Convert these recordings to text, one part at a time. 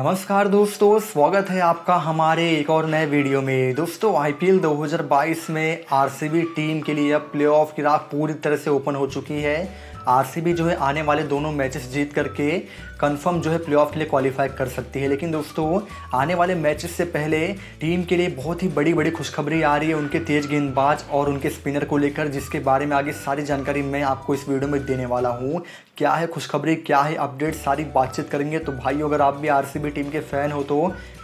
नमस्कार दोस्तों, स्वागत है आपका हमारे एक और नए वीडियो में। दोस्तों आईपीएल 2022 में आरसीबी टीम के लिए अब प्लेऑफ की राह पूरी तरह से ओपन हो चुकी है। आरसीबी जो है, आने वाले दोनों मैचेस जीत करके कंफर्म जो है प्लेऑफ के लिए क्वालिफाई कर सकती है। लेकिन दोस्तों, आने वाले मैचेस से पहले टीम के लिए बहुत ही बड़ी बड़ी खुशखबरी आ रही है उनके तेज गेंदबाज और उनके स्पिनर को लेकर, जिसके बारे में आगे सारी जानकारी मैं आपको इस वीडियो में देने वाला हूँ। क्या है खुशखबरी, क्या है अपडेट सारी बातचीत करेंगे। तो भाई अगर आप भी आरसीबी टीम के फ़ैन हो तो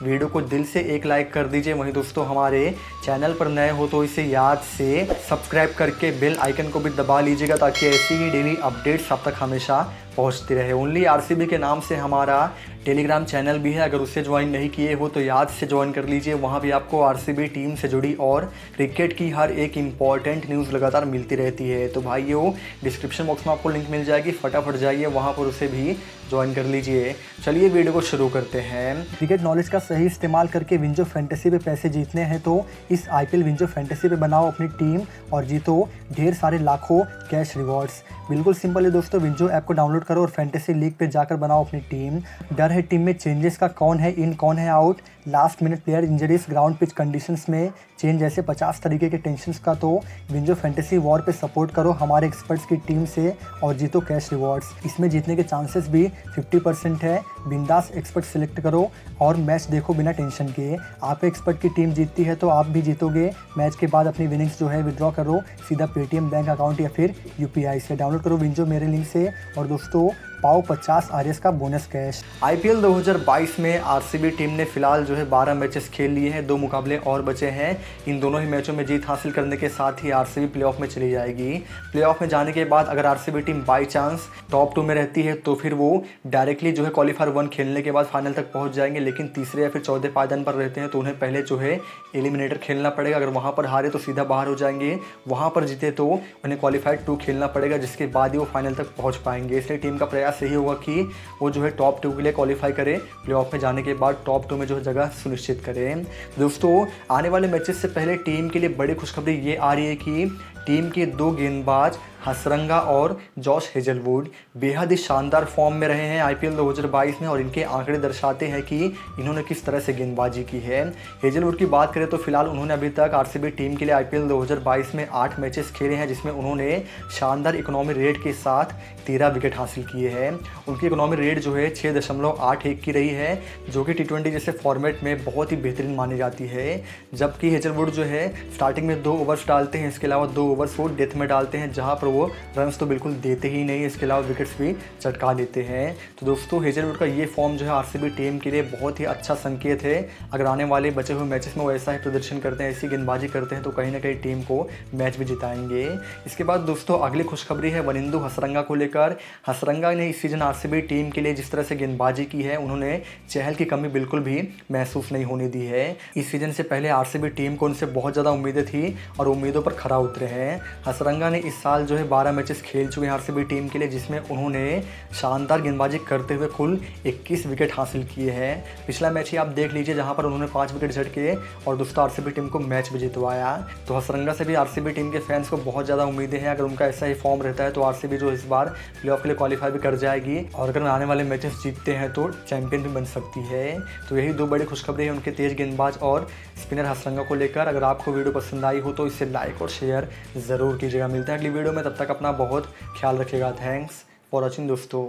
वीडियो को दिल से एक लाइक कर दीजिए। वहीं दोस्तों, हमारे चैनल पर नए हो तो इसे याद से सब्सक्राइब करके बेल आइकन को भी दबा लीजिएगा ताकि ऐसी ही डेली अपडेट्स आप तक हमेशा पहुँचती रहे। ओनली आरसीबी के नाम से हमारा टेलीग्राम चैनल भी है। अगर उससे ज्वाइन नहीं किए हो तो याद से ज्वाइन कर लीजिए। वहाँ भी आपको आरसीबी टीम से जुड़ी और क्रिकेट की हर एक इंपॉर्टेंट न्यूज़ लगातार मिलती रहती है। तो भाई भाइयों डिस्क्रिप्शन बॉक्स में आपको लिंक मिल जाएगी। फटाफट जाइए, वहाँ पर उसे भी ज्वाइन कर लीजिए। चलिए वीडियो को शुरू करते हैं। क्रिकेट नॉलेज का सही इस्तेमाल करके विंजो फैंटेसी पे पैसे जीतने हैं तो इस आई पी विंजो फैंटेसी पे बनाओ अपनी टीम और जीतो ढेर सारे लाखों कैश रिवॉर्ड्स बिल्कुल सिंपल है दोस्तों विंजो ऐप को डाउनलोड करो और फैंटेसी लीग पे जाकर बनाओ अपनी टीम डर है टीम में चेंजेस का कौन है इन कौन है out last minute player injuries ground pitch conditions में चेंज जैसे 50 तरीके के टेंशन का तो विंजो फैंटेसी वॉर पे सपोर्ट करो हमारे एक्सपर्ट्स की टीम से और जीतो कैश रिवॉर्ड्स इसमें जीतने के चांसेस भी 50 परसेंट है। बिंदास एक्सपर्ट सेलेक्ट करो और मैच देखो बिना टेंशन के। आप एक्सपर्ट की टीम जीतती है तो आप भी जीतोगे। मैच के बाद अपनी विनिंग्स जो है विद्रॉ करो। सीधा पेटीएम बैंक अकाउंट या फिर UPI से। डाउनलोड करो विंजो मेरे लिंक से। और दोस्तों Th पाओ 50 आर का बोनस कैश आईपीएल 2022 में आरसीबी टीम ने फ़िलहाल जो है 12 मैचेस खेल लिए हैं, दो मुकाबले और बचे हैं। इन दोनों ही मैचों में जीत हासिल करने के साथ ही आरसीबी प्लेऑफ में चली जाएगी। प्लेऑफ में जाने के बाद अगर RCB team by chance top two में रहती है तो फिर वो डायरेक्टली जो है क्वालिफायर वन खेलने के बाद फाइनल तक पहुँच जाएँगे, लेकिन तीसरे या फिर चौथे पायदान पर रहते हैं तो उन्हें पहले जो है एलिमिनेटर खेलना पड़ेगा। अगर वहाँ पर हारे तो सीधा बाहर हो जाएँगे, वहाँ पर जीते तो उन्हें क्वालिफाइड टू खेलना पड़ेगा, जिसके बाद ही वो फाइनल तक पहुँच पाएँगे। इसलिए टीम का प्रयास यही होगा कि वो जो है टॉप टू के लिए क्वालिफाई करे प्ले में जाने के बाद टॉप टू में जो है जगह सुनिश्चित करें। दोस्तों, आने वाले मैचेस से पहले टीम के लिए बड़ी खुशखबरी ये आ रही है कि टीम के दो गेंदबाज हसरंगा और जॉश हेजलवुड बेहद ही शानदार फॉर्म में रहे हैं आईपीएल 2022 में और इनके आंकड़े दर्शाते हैं कि इन्होंने किस तरह से गेंदबाजी की है। हेजलवुड की बात करें तो फ़िलहाल उन्होंने अभी तक आरसीबी टीम के लिए आईपीएल 2022 में आठ मैचेस खेले हैं, जिसमें उन्होंने शानदार इकोनॉमी रेट के साथ तेरह विकेट हासिल किए हैं। उनकी इकोनॉमी रेट जो है छः दशमलव आठ एक की रही है, जो कि टी जैसे फॉर्मेट में बहुत ही बेहतरीन मानी जाती है। जबकि हेजलवुड जो है, स्टार्टिंग में दो ओवर्स डालते हैं, इसके अलावा दो ओवर्स वो डेथ में डालते हैं, जहाँ पर वो रन तो बिल्कुल देते ही नहीं, इसके अलावा विकेट्स भी चटका लेते हैं। तो दोस्तों हेजलवुड का ये फॉर्म जो है आरसीबी टीम के लिए बहुत ही अच्छा संकेत है। अगर आने वाले बचे हुए मैचेस में वो ऐसा ही प्रदर्शन करते हैं, ऐसी गेंदबाजी करते हैं तो कहीं ना कहीं टीम को मैच भी जिताएँगे। इसके बाद दोस्तों, अगली खुशखबरी है वनिंदु हसरंगा को लेकर। हसरंगा ने इस सीज़न आरसीबी टीम के लिए जिस तरह से गेंदबाजी की है, उन्होंने चहल की कमी बिल्कुल भी महसूस नहीं होने दी है। इस सीज़न से पहले आरसीबी टीम को उनसे बहुत ज़्यादा उम्मीदें थी और उम्मीदों पर खरा उतरे हैं। हसरंगा ने इस साल जो है बारह मैचेस खेल चुके हैं आरसीबी टीम के लिए, जिसमें उन्होंने शानदार गेंदबाजी करते हुए कुल 21 विकेट हासिल किए हैं। पिछला मैच ही आप देख लीजिए, जहाँ पर उन्होंने पाँच विकेट झटके और दोस्तों आरसीबी टीम को मैच भी जितवाया तो हसरंगा से भी आरसीबी टीम के फैंस को बहुत ज़्यादा उम्मीदें हैं। अगर उनका ऐसा ही फॉर्म रहता है तो आरसीबी जो इस बार प्ले के लिए क्वालिफाई भी कर जाएगी और अगर आने वाले मैचेस जीतते हैं तो चैंपियन भी बन सकती है। तो यही दो बड़ी खुशखबरी है उनके तेज गेंदबाज और स्पिनर हसरंगा को लेकर। अगर आपको वीडियो पसंद आई हो तो इसे लाइक और शेयर ज़रूर कीजिएगा। मिलता है अगली वीडियो में। तब तक अपना बहुत ख्याल रखिएगा। थैंक्स फॉर वॉचिंग दोस्तों।